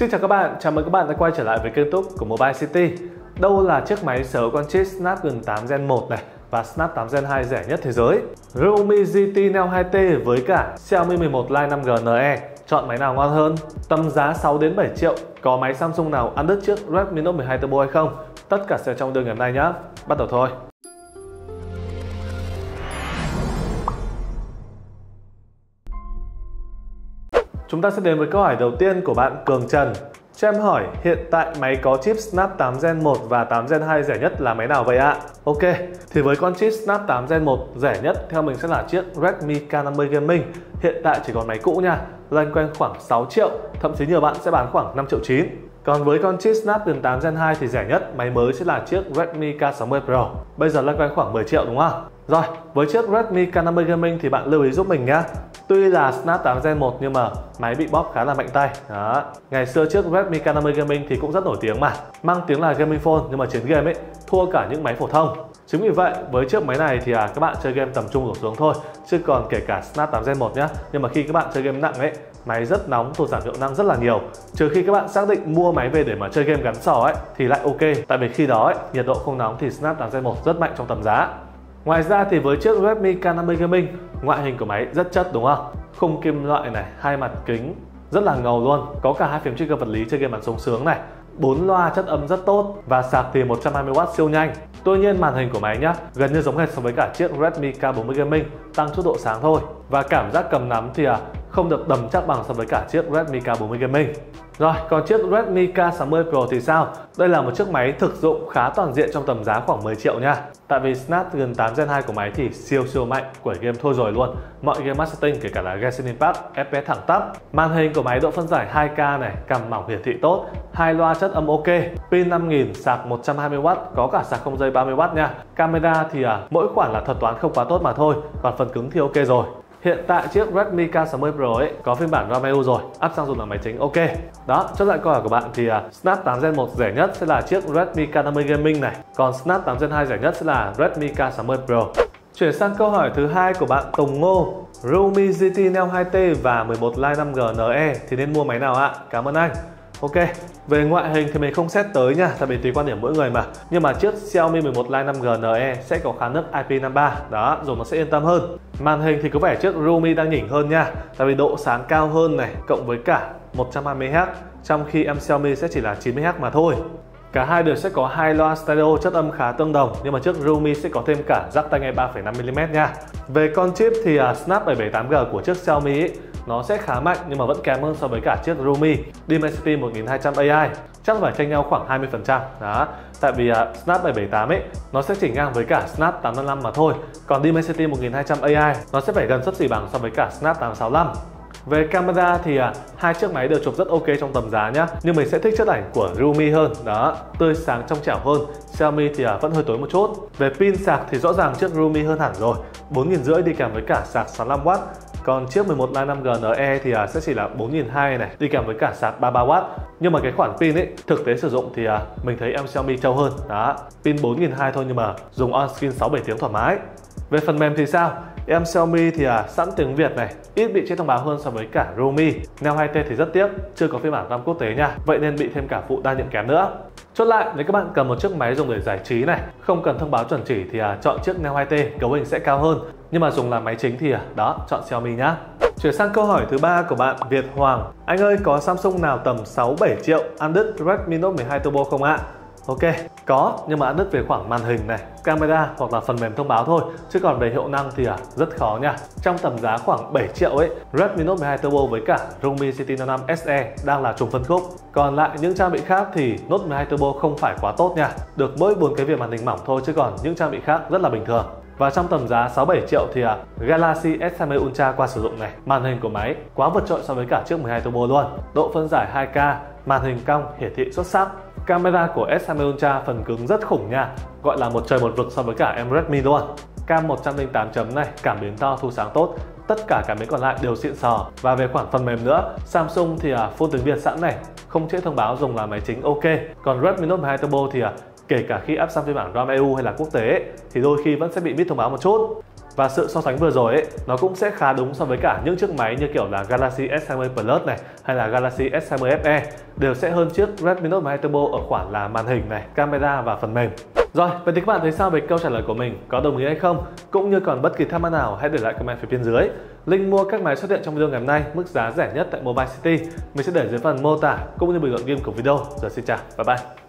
Xin chào các bạn, chào mừng các bạn đã quay trở lại với kênh túc của Mobile City. Đâu là chiếc máy sở con chip Snapdragon 8 Gen 1 này và Snap 8 Gen 2 rẻ nhất thế giới. Realme GT Neo 2T với cả Xiaomi 11 Lite 5G NE. Chọn máy nào ngon hơn? Tầm giá 6 đến 7 triệu, có máy Samsung nào ăn đứt trước Redmi Note 12 Turbo hay không? Tất cả sẽ trong đường ngày hôm nay nhé. Bắt đầu thôi. Chúng ta sẽ đến với câu hỏi đầu tiên của bạn Cường Trần. Cho em hỏi, hiện tại máy có chip Snap 8 Gen 1 và 8 Gen 2 rẻ nhất là máy nào vậy ạ? Ok, thì với con chip Snap 8 Gen 1 rẻ nhất theo mình sẽ là chiếc Redmi K50 Gaming. Hiện tại chỉ còn máy cũ nha, loanh quanh khoảng 6 triệu, thậm chí nhiều bạn sẽ bán khoảng 5 triệu 9. Còn với con chip Snapdragon 8 Gen 2 thì rẻ nhất máy mới sẽ là chiếc Redmi K60 Pro. Bây giờ loanh quanh khoảng 10 triệu đúng không? Rồi, với chiếc Redmi K50 Gaming thì bạn lưu ý giúp mình nhé. Tuy là Snap 8 Gen 1 nhưng mà máy bị bóp khá là mạnh tay. Đó. Ngày xưa chiếc Redmi K50 Gaming thì cũng rất nổi tiếng mà. Mang tiếng là gaming phone nhưng mà chiến game ấy thua cả những máy phổ thông. Chính vì vậy, với chiếc máy này thì à, các bạn chơi game tầm trung đổ xuống thôi, chứ còn kể cả Snap 8 Gen 1 nhá. Nhưng mà khi các bạn chơi game nặng ấy, máy rất nóng, tụt giảm hiệu năng rất là nhiều. Trừ khi các bạn xác định mua máy về để mà chơi game gắn sò ấy thì lại ok, tại vì khi đó ấy, nhiệt độ không nóng thì Snap 8 Gen 1 rất mạnh trong tầm giá. Ngoài ra thì với chiếc Redmi K50 Gaming, ngoại hình của máy rất chất đúng không? Khung kim loại này, hai mặt kính rất là ngầu luôn, có cả hai phím trigger vật lý chơi game bắn súng sướng này. bốn loa chất âm rất tốt và sạc thì 120W siêu nhanh. Tuy nhiên màn hình của máy nhá, gần như giống hệt so với cả chiếc Redmi K40 Gaming, tăng chút độ sáng thôi. Và cảm giác cầm nắm thì à, không được đầm chắc bằng so với cả chiếc Redmi K40 Gaming. Rồi, còn chiếc Redmi K60 Pro thì sao? Đây là một chiếc máy thực dụng khá toàn diện trong tầm giá khoảng 10 triệu nha. Tại vì Snapdragon 8 Gen 2 của máy thì siêu siêu mạnh, quẩy game thôi rồi luôn. Mọi game marketing kể cả là Genshin Impact, FPS thẳng tắp. Màn hình của máy độ phân giải 2K này, cằm mỏng hiển thị tốt, hai loa chất âm ok, pin 5000, sạc 120W, có cả sạc không dây 30W nha. Camera thì à, mỗi khoản là thuật toán không quá tốt mà thôi, còn phần cứng thì ok rồi. Hiện tại chiếc Redmi K60 Pro ấy có phiên bản RAM EU rồi, áp sang dùng là máy chính ok. Đó, chốt lại câu hỏi của bạn thì uh, Snap 8 Gen 1 rẻ nhất sẽ là chiếc Redmi K50 Gaming này, còn Snap 8 Gen 2 rẻ nhất sẽ là Redmi K60 Pro. Chuyển sang câu hỏi thứ hai của bạn Tùng Ngô. Realme GT Neo 2T và 11 Lite 5G NE thì nên mua máy nào ạ? Cảm ơn anh. Ok, về ngoại hình thì mình không xét tới nha, tại vì tùy quan điểm mỗi người mà. Nhưng mà chiếc Xiaomi 11 Lite 5G NE sẽ có khả nước IP53, đó, dùng nó sẽ yên tâm hơn. Màn hình thì có vẻ chiếc Realme đang nhỉnh hơn nha, tại vì độ sáng cao hơn này, cộng với cả 120Hz, trong khi em Xiaomi sẽ chỉ là 90Hz mà thôi. Cả hai đều sẽ có hai loa stereo chất âm khá tương đồng nhưng mà chiếc Realme sẽ có thêm cả jack tai nghe 3,5mm nha. Về con chip thì uh, Snap 778G của chiếc Xiaomi ấy, nó sẽ khá mạnh nhưng mà vẫn kém hơn so với cả chiếc Rumi Dimensity 1200 AI chắc phải tranh nhau khoảng 20% đó tại vì uh, Snap 778 ấy nó sẽ chỉ ngang với cả Snap 855 mà thôi. Còn Dimensity 1200 AI nó sẽ phải gần sấp xỉ bằng so với cả Snap 865 về camera thì à, hai chiếc máy đều chụp rất ok trong tầm giá nhá Nhưng mình sẽ thích chất ảnh của Realme hơn. Đó, tươi sáng trong trẻo hơn. Xiaomi thì à, vẫn hơi tối một chút. Về pin sạc thì rõ ràng chiếc Realme hơn hẳn rồi. 4.500 đi kèm với cả sạc 65W còn chiếc 11 Lite 5G NE thì à, sẽ chỉ là 4200 này đi kèm với cả sạc 33W. Nhưng mà cái khoản pin ấy thực tế sử dụng thì à, mình thấy em Xiaomi trâu hơn. Đó, pin 4200 thôi nhưng mà dùng on screen 6 7 tiếng thoải mái. Về phần mềm thì sao? Em Xiaomi thì à, sẵn tiếng Việt này, ít bị chế thông báo hơn so với cả Realme. Neo 2T thì rất tiếc, chưa có phiên bản RAM quốc tế nha, vậy nên bị thêm cả phụ đa nhiệm kém nữa. Chốt lại, nếu các bạn cần một chiếc máy dùng để giải trí này, không cần thông báo chuẩn chỉ thì à, chọn chiếc Neo 2T, cấu hình sẽ cao hơn. Nhưng mà dùng làm máy chính thì à, đó, chọn Xiaomi nhá. Chuyển sang câu hỏi thứ ba của bạn Việt Hoàng. Anh ơi, có Samsung nào tầm 6-7 triệu ăn đứt Redmi Note 12 Turbo không ạ? Ok, có nhưng mà đứt về khoảng màn hình này, camera hoặc là phần mềm thông báo thôi chứ còn về hiệu năng thì à, rất khó nha. Trong tầm giá khoảng 7 triệu ấy, Redmi Note 12 Turbo với cả Realme GT 55 SE đang là trùng phân khúc. Còn lại những trang bị khác thì Note 12 Turbo không phải quá tốt nha. Được mỗi bốn cái việc màn hình mỏng thôi chứ còn những trang bị khác rất là bình thường. Và trong tầm giá 6-7 triệu thì à, Galaxy S20 Ultra qua sử dụng này, màn hình của máy quá vượt trội so với cả chiếc 12 Turbo luôn. Độ phân giải 2K, màn hình cong, hiển thị xuất sắc. Camera của S20 Ultra phần cứng rất khủng nha, gọi là một trời một vực so với cả em Redmi luôn. Cam 108 chấm này, cảm biến to, thu sáng tốt, tất cả cảm biến còn lại đều xịn sò. Và về khoản phần mềm nữa Samsung thì à, full tiếng Việt sẵn này không chế thông báo dùng là máy chính ok. Còn Redmi Note 12 Turbo thì à, kể cả khi áp sang phiên bản RAM EU hay là quốc tế thì đôi khi vẫn sẽ bị mít thông báo một chút và sự so sánh vừa rồi ấy nó cũng sẽ khá đúng so với cả những chiếc máy như kiểu là Galaxy S20 Plus này hay là Galaxy S20 FE đều sẽ hơn chiếc Redmi Note 12 Turbo ở khoản là màn hình này, camera và phần mềm. Rồi, vậy thì các bạn thấy sao về câu trả lời của mình? Có đồng ý hay không? Cũng như còn bất kỳ thắc mắc nào hãy để lại comment phía bên dưới. Link mua các máy xuất hiện trong video ngày hôm nay, mức giá rẻ nhất tại Mobile City, mình sẽ để dưới phần mô tả cũng như bình luận game của video. Giờ xin chào, bye bye.